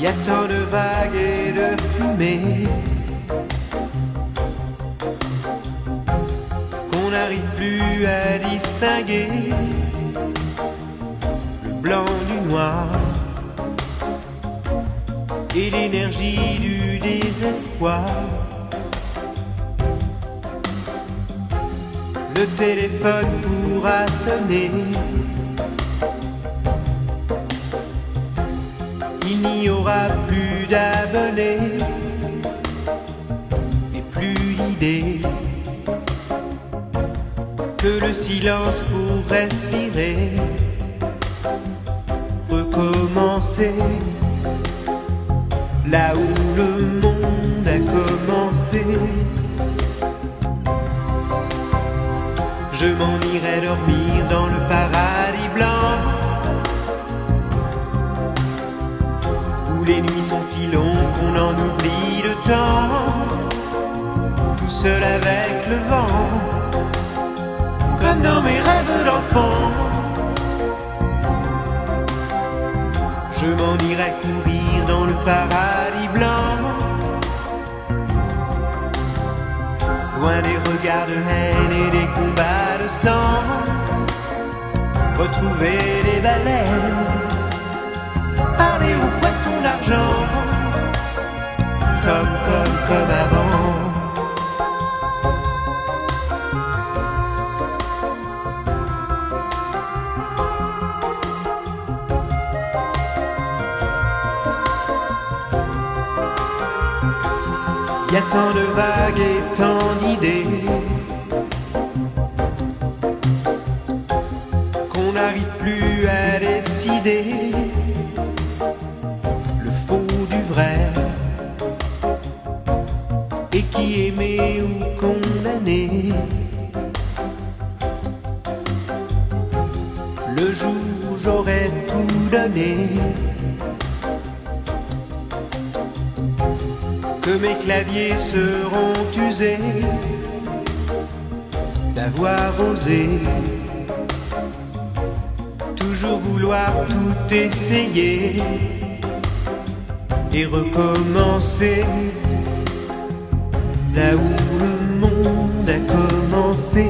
Y a tant de vagues et de fumée qu'on n'arrive plus à distinguer le blanc du noir et l'énergie du désespoir. Le téléphone pourra sonner. Il n'y aura plus d'abonnés et plus l'idée que le silence pour respirer, recommencer là où le monde a commencé. Je m'en irai dormir dans le paradis blanc Les nuits sont si longues qu'on en oublie le temps. Tout seul avec le vent Comme dans mes rêves d'enfant. Je m'en irai courir dans le paradis blanc. Loin des regards de haine et des combats de sang. Retrouver les baleines poissons d'argent Comme, comme, comme avant. Y a tant de vagues et tant d'idées qu'on n'arrive plus à décider aimé ou condamné. Le jour où j'aurais tout donné. que mes claviers seront usés d'avoir osé toujours vouloir tout essayer et recommencer là où le monde a commencé.